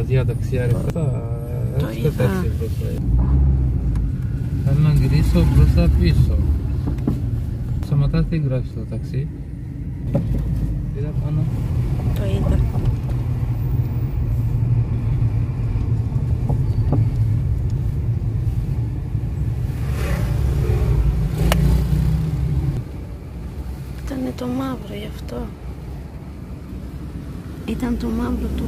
δεξιά δεξιά αριστερά. Το Έτσι είδα. πετάξει μπροστά. Θέλω να γυρίσω μπροστά πίσω. Σταματάς τι γράφει το ταξί. Είδα πάνω. Το είδα. Ήταν το μαύρο γι' αυτό. Ήταν το μαύρο του...